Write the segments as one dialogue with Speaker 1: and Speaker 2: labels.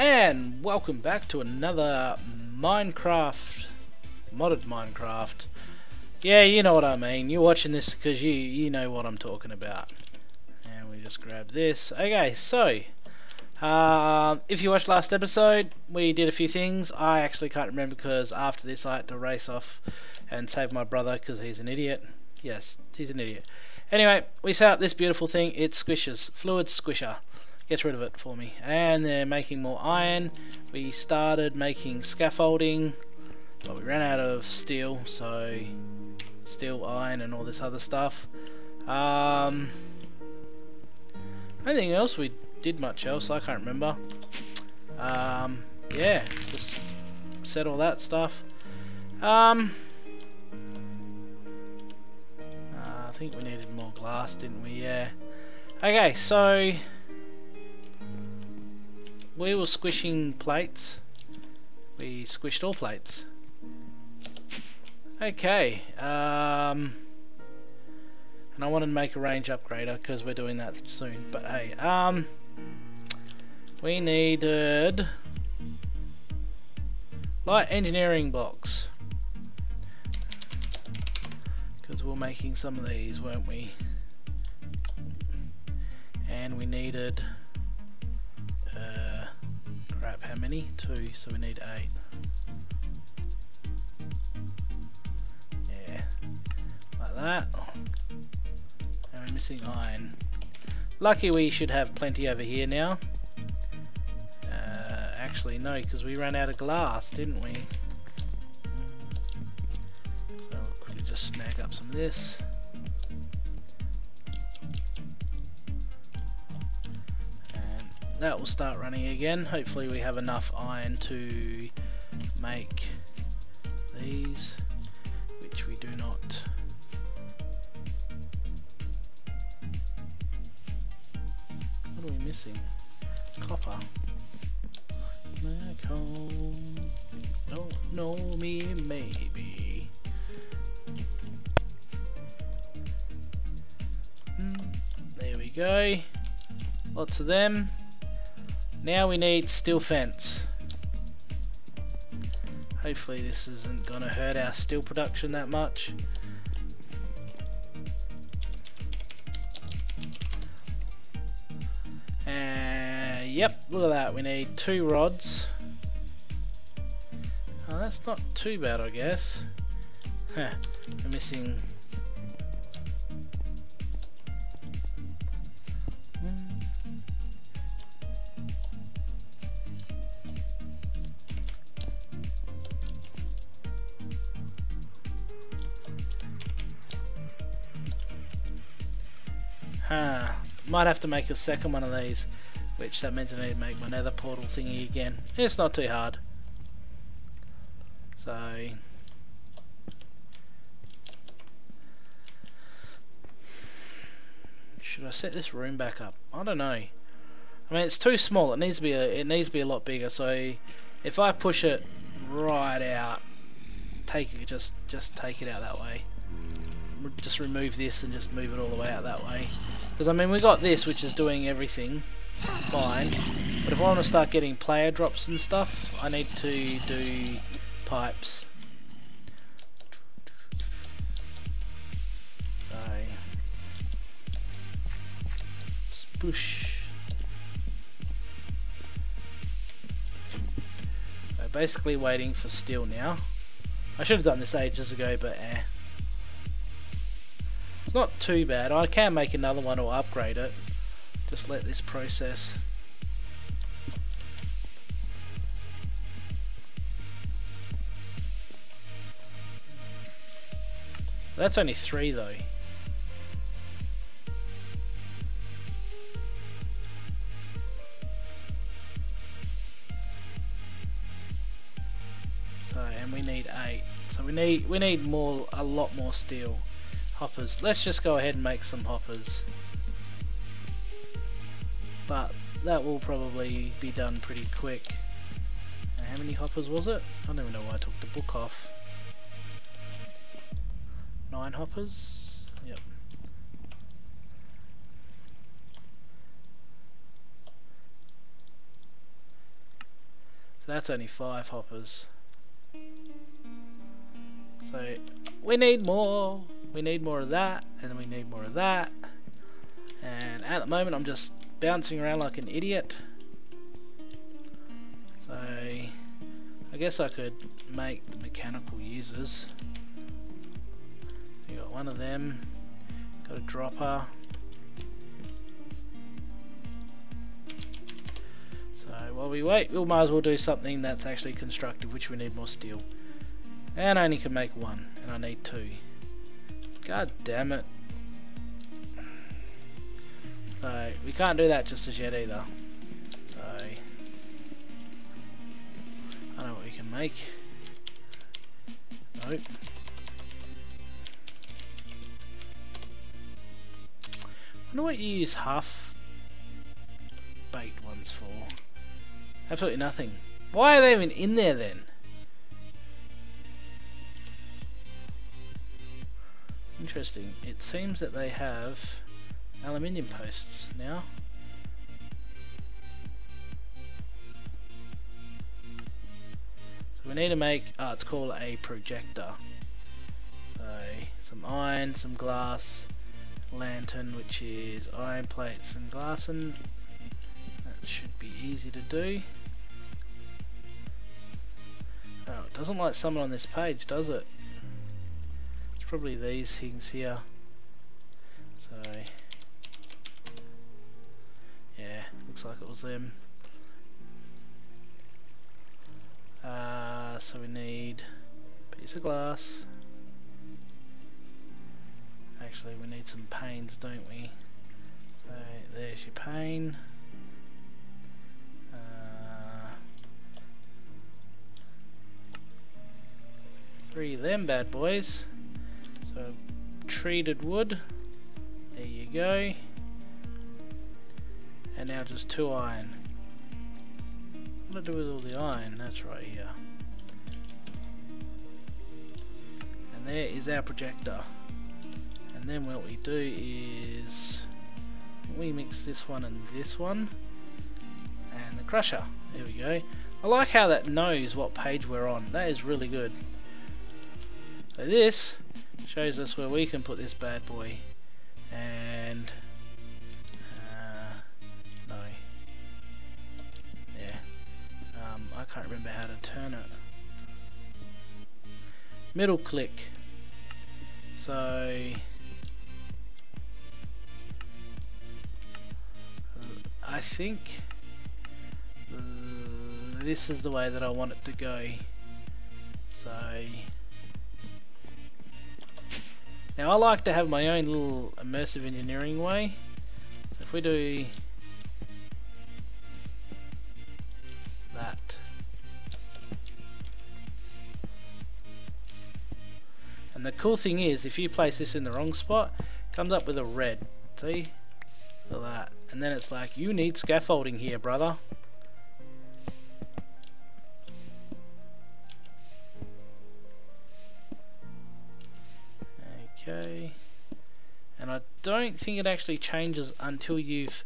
Speaker 1: And welcome back to another Minecraft, modded Minecraft. Yeah, you know what I mean. You're watching this because you you know what I'm talking about. And we just grab this. Okay, so um, if you watched last episode, we did a few things. I actually can't remember because after this I had to race off and save my brother because he's an idiot. Yes, he's an idiot. Anyway, we set up this beautiful thing. It squishes, fluid squisher gets rid of it for me. And they're making more iron. We started making scaffolding, but we ran out of steel, so steel, iron, and all this other stuff. Um, anything else we did much else? I can't remember. Um, yeah, just said all that stuff. Um, uh, I think we needed more glass, didn't we? Yeah. Okay, so we were squishing plates. We squished all plates. Okay, um, and I wanted to make a range upgrader because we're doing that soon. But hey, um, we needed light engineering blocks because we're making some of these, weren't we? And we needed many? Two, so we need eight. Yeah, like that. And we're missing iron. Lucky we should have plenty over here now. Uh, actually, no, because we ran out of glass, didn't we? So we'll quickly just snag up some of this. That will start running again. Hopefully we have enough iron to make these, which we do not. What are we missing? Copper. Back home. Don't know me, maybe. Mm, there we go. Lots of them. Now we need steel fence. Hopefully this isn't going to hurt our steel production that much. Uh, yep, look at that. We need two rods. Oh, that's not too bad, I guess. Huh, we're missing Huh. Might have to make a second one of these, which that means I need to make my nether portal thingy again. It's not too hard. So... Should I set this room back up? I don't know. I mean, it's too small. It needs to be a, it needs to be a lot bigger. So, if I push it right out, take it just just take it out that way just remove this and just move it all the way out that way. Because I mean we got this which is doing everything fine, but if I want to start getting player drops and stuff, I need to do pipes. So, spoosh. So basically waiting for steel now. I should have done this ages ago, but eh. It's not too bad. I can make another one or upgrade it. Just let this process. That's only three though. So, and we need eight. So we need we need more, a lot more steel. Hoppers. Let's just go ahead and make some hoppers. But that will probably be done pretty quick. How many hoppers was it? I don't even know why I took the book off. Nine hoppers? Yep. So that's only five hoppers. So we need more. We need more of that, and we need more of that. And at the moment, I'm just bouncing around like an idiot. So I guess I could make the mechanical users. You got one of them. Got a dropper. So while we wait, we might as well do something that's actually constructive, which we need more steel. And I only can make one, and I need two. God damn it. So, we can't do that just as yet either. So, I don't know what we can make. Nope. I wonder what you use half baked ones for. Absolutely nothing. Why are they even in there then? Interesting. It seems that they have aluminium posts now. So we need to make, oh it's called a projector. So some iron, some glass, lantern which is iron plates and glass and that should be easy to do. Oh, it doesn't like someone on this page, does it? Probably these things here. So, yeah, looks like it was them. Uh, so we need a piece of glass. Actually, we need some panes, don't we? So, there's your pane. three of them bad boys. So treated wood, there you go. And now just two iron. What do I do with all the iron? That's right here. And there is our projector. And then what we do is we mix this one and this one and the crusher. There we go. I like how that knows what page we're on. That is really good. So this shows us where we can put this bad boy. And uh, no. Yeah. Um, I can't remember how to turn it. Middle click. So I think this is the way that I want it to go. So now I like to have my own little immersive engineering way. So if we do that. And the cool thing is, if you place this in the wrong spot, comes up with a red. See? Look at that. And then it's like, you need scaffolding here, brother. Okay. And I don't think it actually changes until you've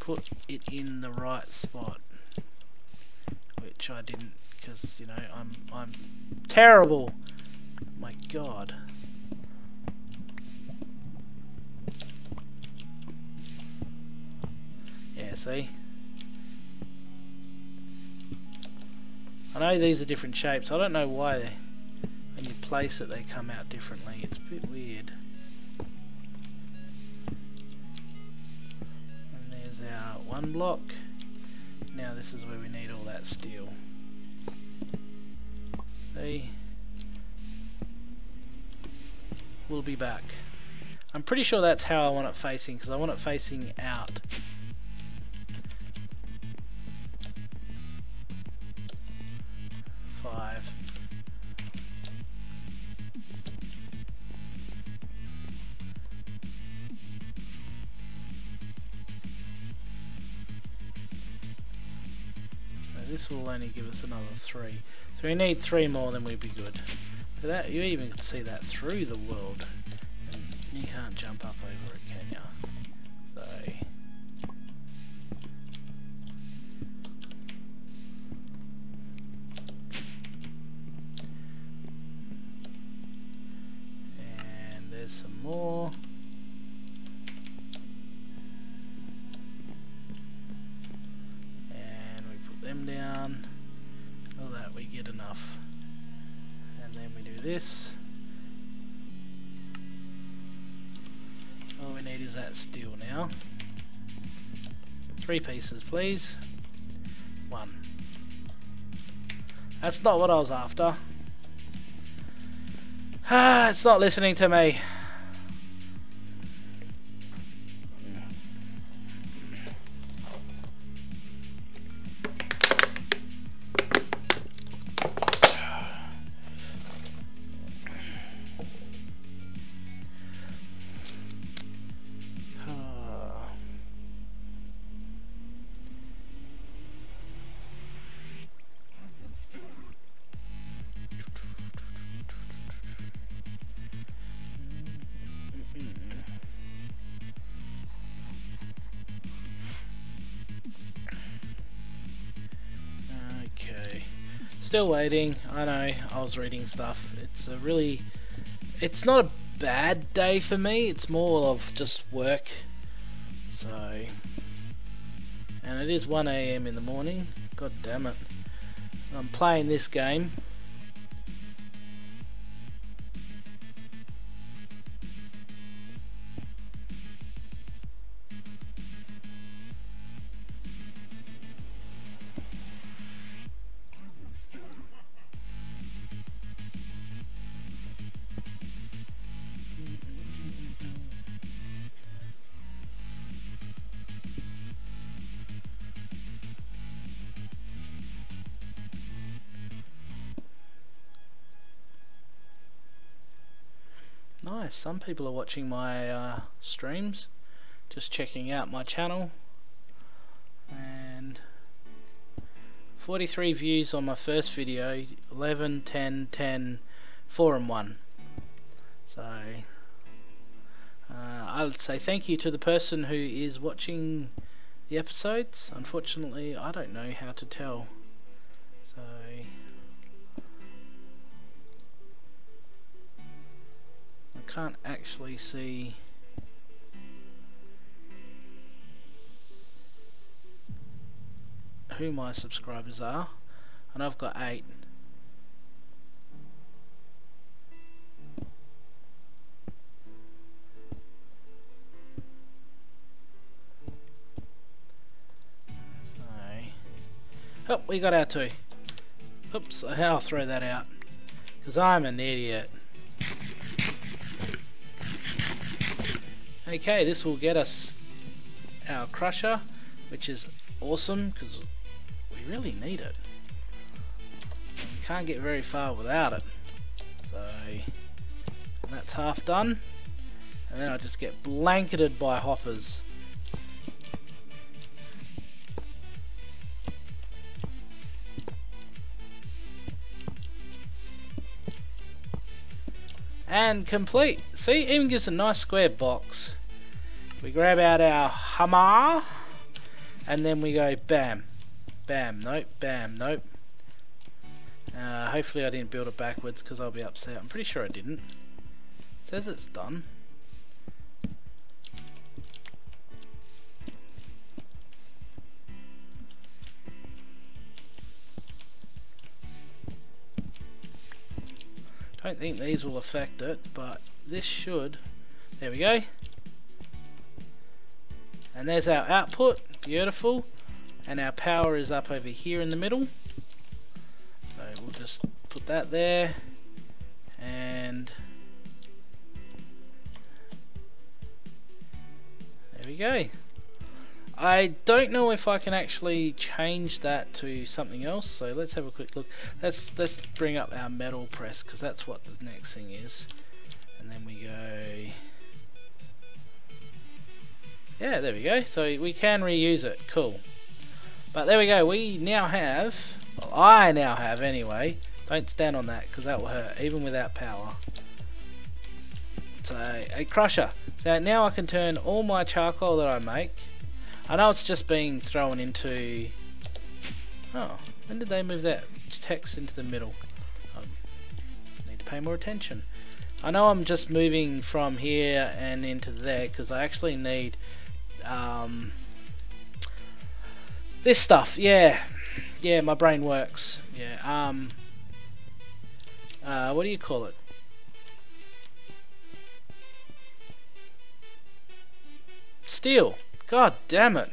Speaker 1: put it in the right spot. Which I didn't because, you know, I'm I'm terrible. My god. Yeah, see? I know these are different shapes. I don't know why place that they come out differently. It's a bit weird. And there's our one block. Now this is where we need all that steel. See? We'll be back. I'm pretty sure that's how I want it facing because I want it facing out. Three. So we need three more, then we'd be good. So that you even see that through the world. And you can't jump up over it, can you? Three pieces please. One. That's not what I was after. Ah, it's not listening to me. Still waiting. I know. I was reading stuff. It's a really... It's not a bad day for me. It's more of just work. So... And it is 1am in the morning. God damn it. I'm playing this game. Some people are watching my uh, streams, just checking out my channel, and 43 views on my first video, 11, 10, 10, 4 and 1. So, uh, I'll say thank you to the person who is watching the episodes. Unfortunately, I don't know how to tell. Can't actually see who my subscribers are and I've got eight Oh, we got our two. Oops, I'll throw that out. Because I'm an idiot. Okay, this will get us our crusher, which is awesome because we really need it. We can't get very far without it. So that's half done. And then I just get blanketed by hoppers. And complete. See, even gives a nice square box. We grab out our hammer, and then we go bam, bam, nope, bam, nope. Uh, hopefully I didn't build it backwards because I'll be upset. I'm pretty sure I didn't. It says it's done. Don't think these will affect it, but this should. There we go. And there's our output, beautiful. And our power is up over here in the middle. So we'll just put that there. And there we go. I don't know if I can actually change that to something else, so let's have a quick look. Let's let's bring up our metal press because that's what the next thing is. And then we go yeah, there we go. So we can reuse it. Cool. But there we go. We now have, well, I now have anyway. Don't stand on that because that will hurt, even without power. So a crusher. So now I can turn all my charcoal that I make. I know it's just being thrown into. Oh, when did they move that text into the middle? I need to pay more attention. I know I'm just moving from here and into there because I actually need um, this stuff, yeah. yeah, my brain works. Yeah. Um. Uh, what do you call it? Steel. God damn it.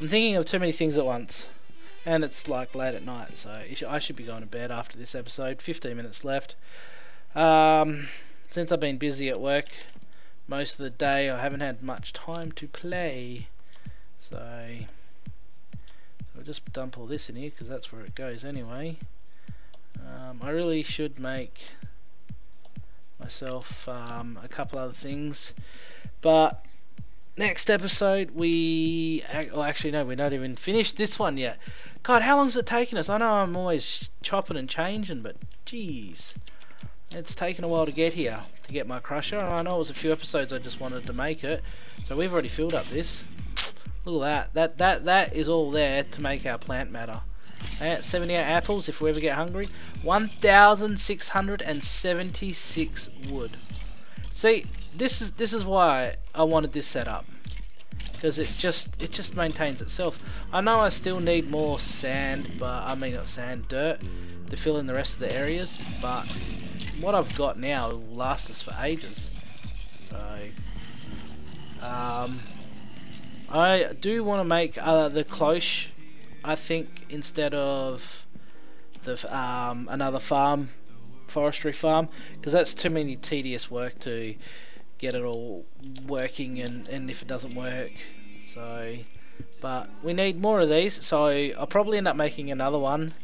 Speaker 1: I'm thinking of too many things at once. And it's like late at night, so I should be going to bed after this episode. 15 minutes left. Um, since I've been busy at work most of the day, I haven't had much time to play. So, so I'll just dump all this in here because that's where it goes anyway. Um, I really should make myself um, a couple other things, but next episode we well actually no we're not even finished this one yet god how long's it taken us i know i'm always chopping and changing but jeez it's taken a while to get here to get my crusher and i know it was a few episodes i just wanted to make it. So we've already filled up this. Look at that. That that that is all there to make our plant matter. At 78 apples if we ever get hungry. 1676 wood. See this is this is why I wanted this set up. Because it just it just maintains itself. I know I still need more sand, but I mean not sand, dirt to fill in the rest of the areas. But what I've got now will last us for ages. So um, I do want to make uh, the cloche. I think instead of the um, another farm, forestry farm, because that's too many tedious work to get it all working and, and if it doesn't work so but we need more of these so I'll probably end up making another one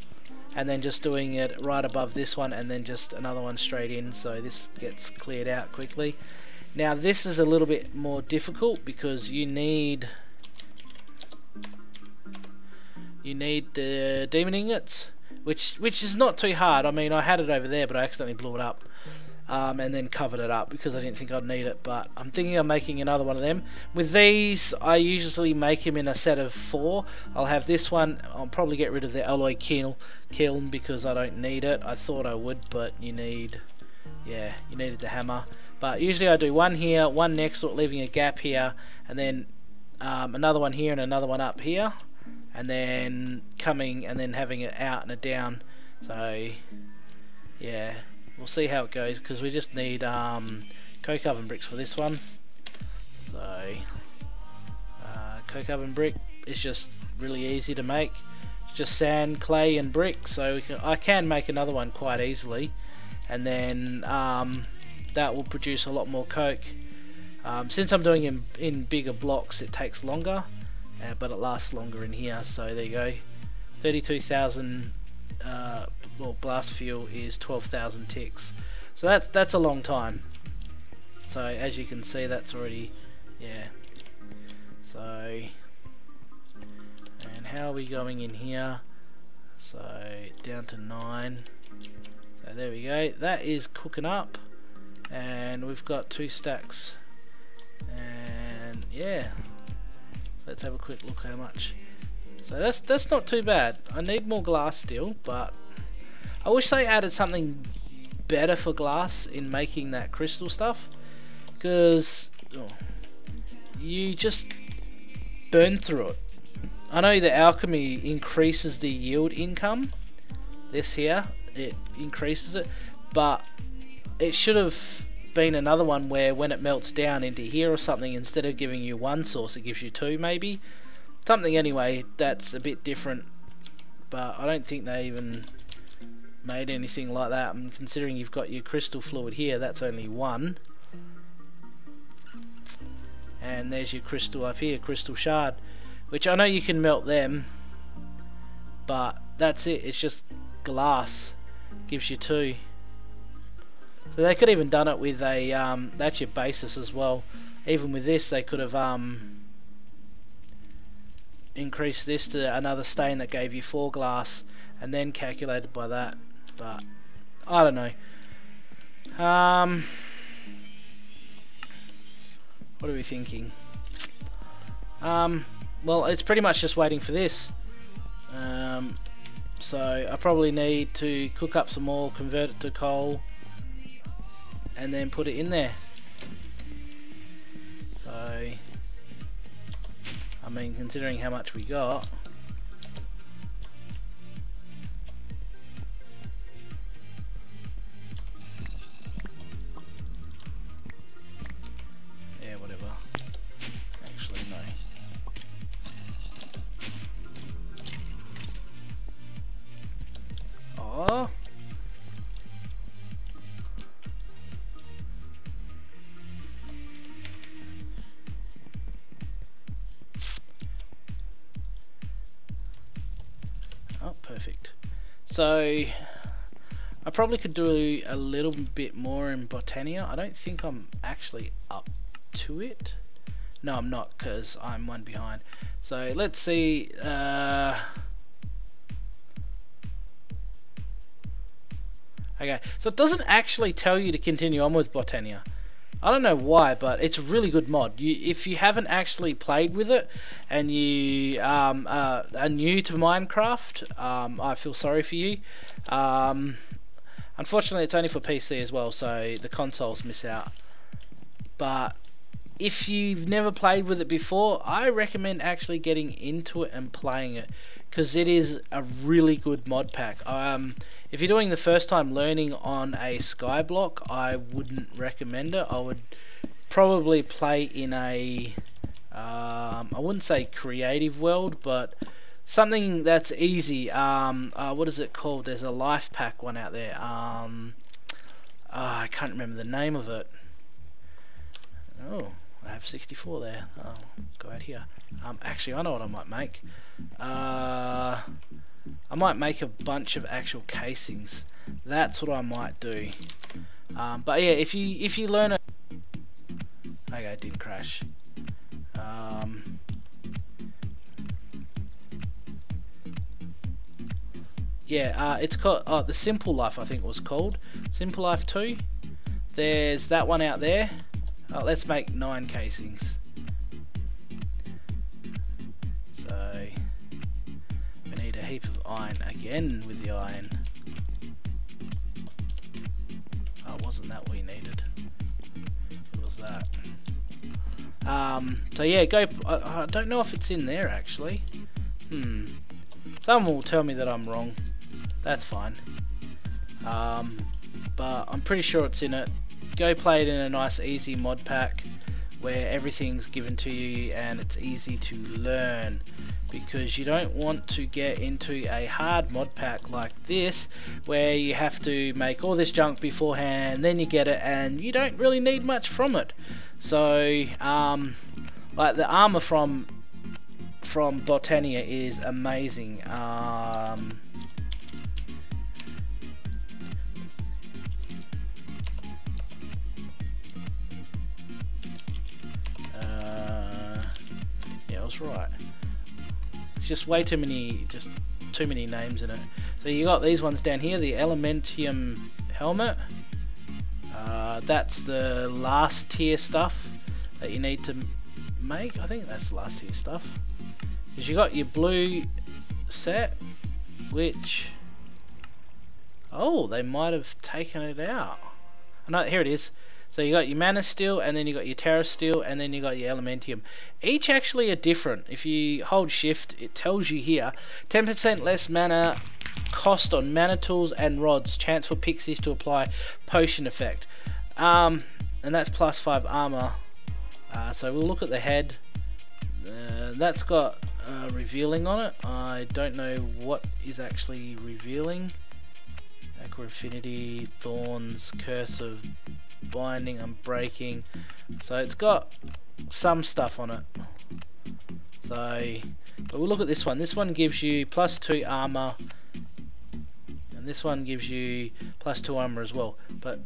Speaker 1: and then just doing it right above this one and then just another one straight in so this gets cleared out quickly. Now this is a little bit more difficult because you need you need the demon ingots which which is not too hard. I mean I had it over there but I accidentally blew it up um, and then covered it up because I didn't think I'd need it. But I'm thinking of making another one of them. With these I usually make them in a set of four. I'll have this one. I'll probably get rid of the alloy kiln, kiln because I don't need it. I thought I would but you need yeah you needed the hammer. But usually I do one here one next leaving a gap here and then um, another one here and another one up here and then coming and then having it out and a down. So yeah we'll see how it goes because we just need um, coke oven bricks for this one. So uh, coke oven brick is just really easy to make. It's just sand clay and brick so we can, I can make another one quite easily. And then um, that will produce a lot more coke. Um, since I'm doing in, in bigger blocks it takes longer uh, but it lasts longer in here. So there you go. 32,000 uh, well, blast fuel is 12,000 ticks. So that's that's a long time. So as you can see, that's already, yeah. So, and how are we going in here? So down to nine. So there we go. That is cooking up, and we've got two stacks. And yeah, let's have a quick look how much. So that's that's not too bad. I need more glass still, but I wish they added something better for glass in making that crystal stuff because oh, you just burn through it. I know the alchemy increases the yield income. This here, it increases it, but it should have been another one where when it melts down into here or something, instead of giving you one source, it gives you two maybe. Something anyway that's a bit different, but I don't think they even made anything like that. And considering you've got your crystal fluid here, that's only one. And there's your crystal up here, crystal shard. Which I know you can melt them, but that's it. It's just glass. Gives you two. So they could even done it with a, um, that's your basis as well. Even with this, they could have um, increased this to another stain that gave you four glass and then calculated by that but I don't know. Um, what are we thinking? Um, well, it's pretty much just waiting for this. Um, so I probably need to cook up some more, convert it to coal, and then put it in there. I mean, considering how much we got, So I probably could do a little bit more in Botania. I don't think I'm actually up to it. No, I'm not because I'm one behind. So let's see. Uh, okay, so it doesn't actually tell you to continue on with Botania. I don't know why, but it's a really good mod. You, if you haven't actually played with it and you um, uh, are new to Minecraft, um, I feel sorry for you. Um, unfortunately, it's only for PC as well, so the consoles miss out. But if you've never played with it before, I recommend actually getting into it and playing it because it is a really good mod pack. Um, if you're doing the first time learning on a skyblock, I wouldn't recommend it. I would probably play in a, um, I wouldn't say creative world, but something that's easy. Um, uh, what is it called? There's a life pack one out there. Um, uh, I can't remember the name of it. Oh, I have 64 there. I'll go out here. Um, actually, I know what I might make. Uh, I might make a bunch of actual casings. That's what I might do. Um, but yeah, if you if you learn it, okay, it didn't crash. Um, yeah, uh, it's called oh, the Simple Life. I think it was called Simple Life Two. There's that one out there. Oh, let's make nine casings. So we need a heap of iron again with the iron. Oh, wasn't that we needed? It was that. Um, so yeah, go. I, I don't know if it's in there actually. Hmm. Someone will tell me that I'm wrong. That's fine. Um, but I'm pretty sure it's in it go play it in a nice easy mod pack where everything's given to you and it's easy to learn. Because you don't want to get into a hard mod pack like this where you have to make all this junk beforehand then you get it and you don't really need much from it. So um, like the armor from from Botania is amazing. Um, was right. It's just way too many, just too many names in it. So you got these ones down here, the Elementium helmet. Uh, that's the last tier stuff that you need to make. I think that's the last tier stuff. Because you got your blue set, which... Oh, they might have taken it out. No, here it is. So you got your mana steel, and then you got your terra steel, and then you got your elementium. Each actually are different. If you hold shift, it tells you here 10% less mana cost on mana tools and rods. Chance for pixies to apply potion effect. Um, and that's plus five armor. Uh, so we'll look at the head. Uh, that's got uh, revealing on it. I don't know what is actually revealing. Aqua Affinity, Thorns, Curse of binding and breaking so it's got some stuff on it. So but we'll look at this one. This one gives you plus 2 armor and this one gives you plus 2 armor as well. But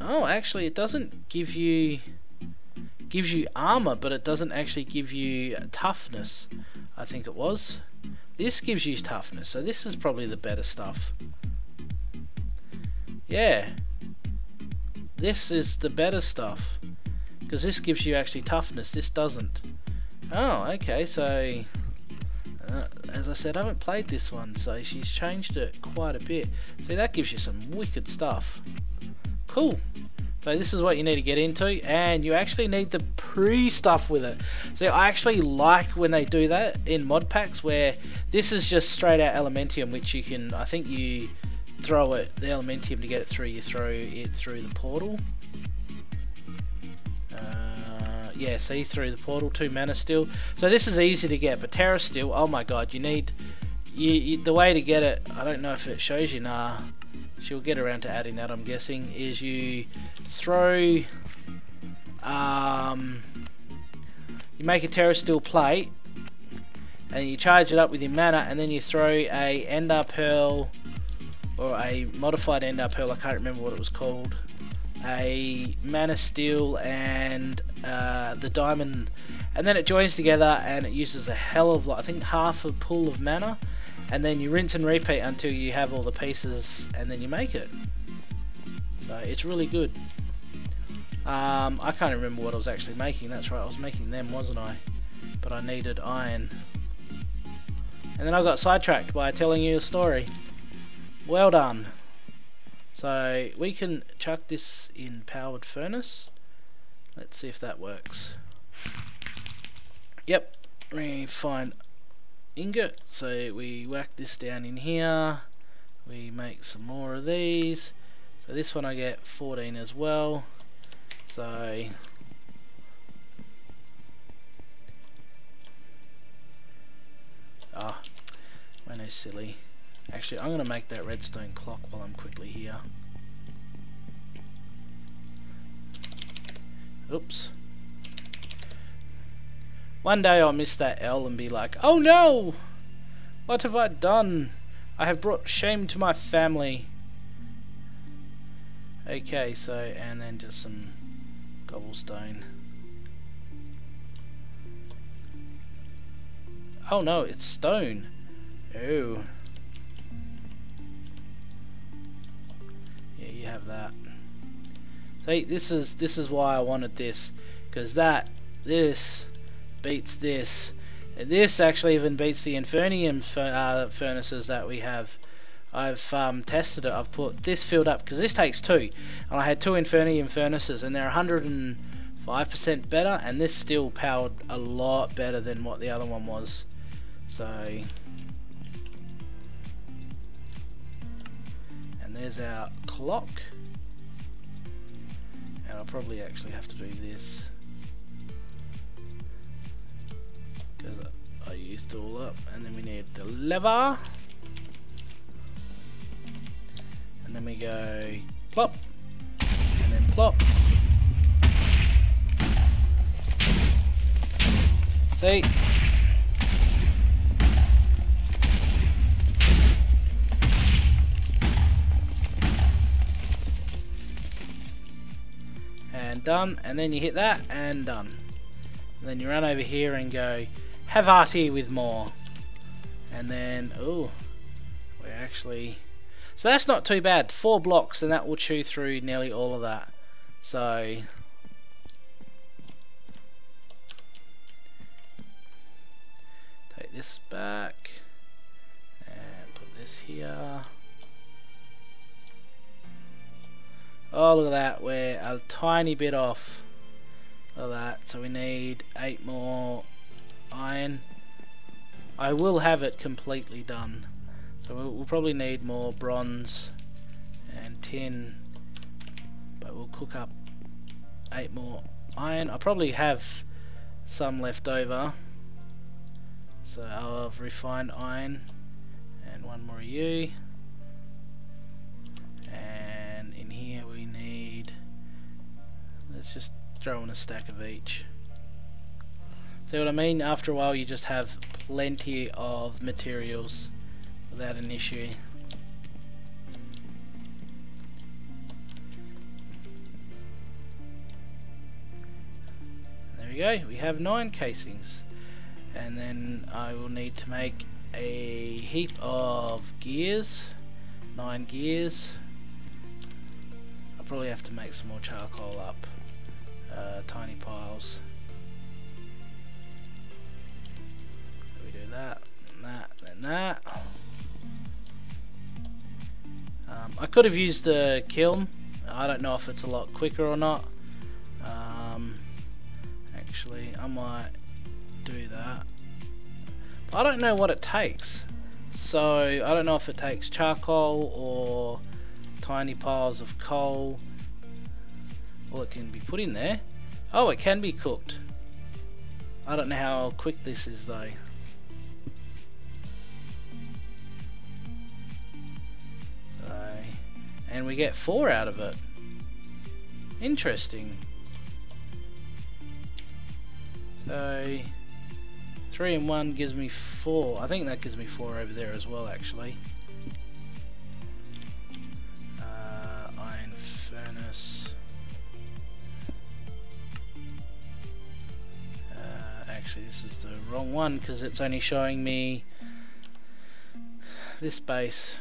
Speaker 1: oh actually it doesn't give you gives you armor but it doesn't actually give you toughness I think it was. This gives you toughness. So this is probably the better stuff. Yeah this is the better stuff. Because this gives you actually toughness, this doesn't. Oh, okay, so... Uh, as I said, I haven't played this one, so she's changed it quite a bit. See, that gives you some wicked stuff. Cool. So this is what you need to get into, and you actually need the pre-stuff with it. So I actually like when they do that in mod packs, where this is just straight out Elementium, which you can, I think you throw it, the Elementium to get it through, you throw it through the portal. Uh, yeah, see through the portal, two mana steel. So this is easy to get, but Terra steel, oh my god, you need, you, you, the way to get it, I don't know if it shows you, nah, she'll get around to adding that I'm guessing, is you throw, um, you make a Terra steel plate, and you charge it up with your mana, and then you throw a Ender Pearl or a modified Ender Pearl. I can't remember what it was called. A Mana Steel and uh, the Diamond, and then it joins together and it uses a hell of lot. I think half a pool of mana, and then you rinse and repeat until you have all the pieces, and then you make it. So it's really good. Um, I can't remember what I was actually making. That's right, I was making them, wasn't I? But I needed iron. And then I got sidetracked by telling you a story. Well done. So we can chuck this in powered furnace. Let's see if that works. Yep, we find ingot. So we whack this down in here. We make some more of these. So this one I get 14 as well. So Ah, oh, no silly. Actually, I'm going to make that redstone clock while I'm quickly here. Oops. One day I'll miss that L and be like, Oh no! What have I done? I have brought shame to my family. Okay, so, and then just some cobblestone. Oh no, it's stone. Oh. Have that. See, this is this is why I wanted this, because that this beats this. And this actually even beats the Infernium uh, furnaces that we have. I've um, tested it. I've put this filled up because this takes two, and I had two Infernium furnaces, and they're 105% better, and this still powered a lot better than what the other one was. So, there's our clock, and I'll probably actually have to do this because I used all up, and then we need the lever. and then we go plop, and then plop. See? Done, and then you hit that, and done. And then you run over here and go, have arty with more. And then, oh, we're actually so that's not too bad. Four blocks and that will chew through nearly all of that. So take this back and put this here. Oh look at that, we're a tiny bit off. of that. So we need eight more iron. I will have it completely done. So we'll, we'll probably need more bronze and tin, but we'll cook up eight more iron. I probably have some left over, so I'll have refined iron and one more you. Let's just throw in a stack of each. See what I mean? After a while you just have plenty of materials without an issue. There we go, we have nine casings. And then I will need to make a heap of gears, nine gears. I'll probably have to make some more charcoal up, uh, tiny piles. We do that, and that, and that. Um, I could have used the kiln. I don't know if it's a lot quicker or not. Um, actually, I might do that. But I don't know what it takes. So, I don't know if it takes charcoal or tiny piles of coal. Well, it can be put in there. Oh, it can be cooked. I don't know how quick this is though. So, and we get four out of it. Interesting. So, Three and one gives me four. I think that gives me four over there as well, actually. Wrong one because it's only showing me this base.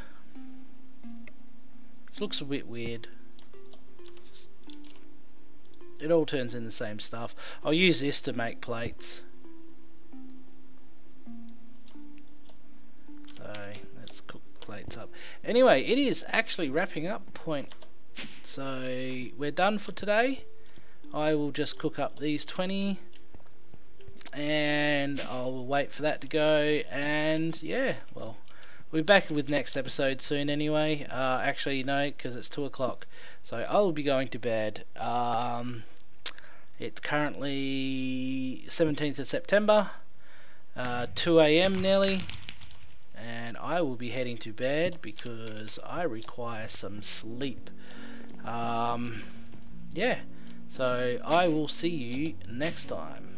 Speaker 1: It looks a bit weird. Just, it all turns in the same stuff. I'll use this to make plates. So let's cook plates up. Anyway, it is actually wrapping up point. So we're done for today. I will just cook up these 20 and I'll wait for that to go and yeah well we'll be back with next episode soon anyway. Uh, actually no because it's 2 o'clock so I'll be going to bed. Um, it's currently 17th of September uh, 2 a.m. nearly and I will be heading to bed because I require some sleep. Um, yeah so I will see you next time